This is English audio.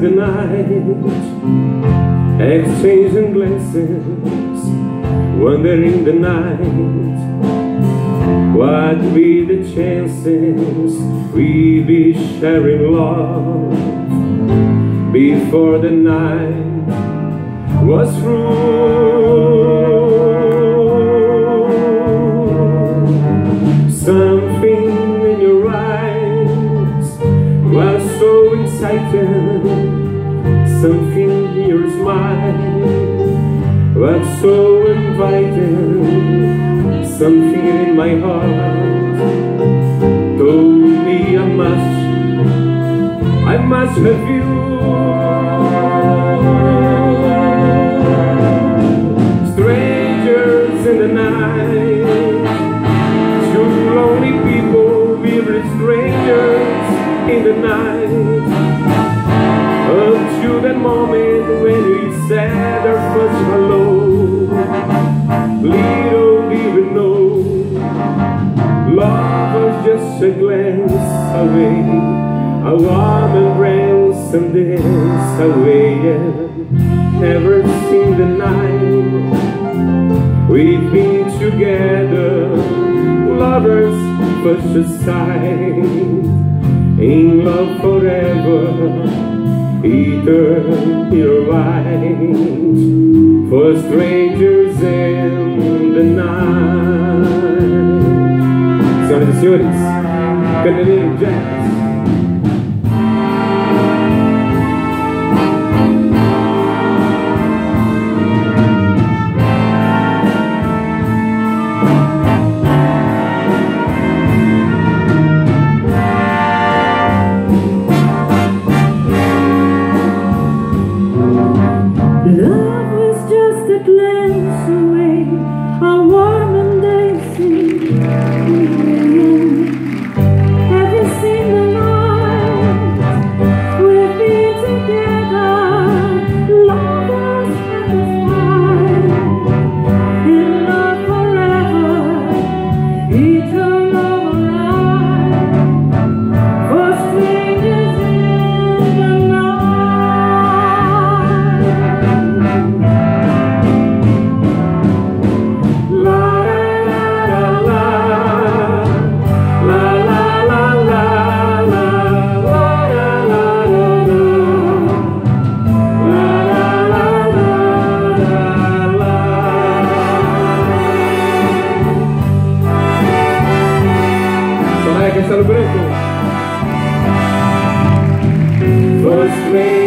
the night, exchanging glances, wandering the night. What be the chances we be sharing love before the night was through? Something in your smile Was so inviting Something in my heart Told me I must I must have you. Strangers in the night Two lonely people We were strangers in the night that moment when we said our first hello Little did we know Love was just a glance away. A warm embrace and dance away. Yeah. Never seen the night. We've been together Lovers first sight. In love forever Eternal your right for strangers in the night. Senhoras e senhores, Caneleiro Jazz. Marcelo branco. First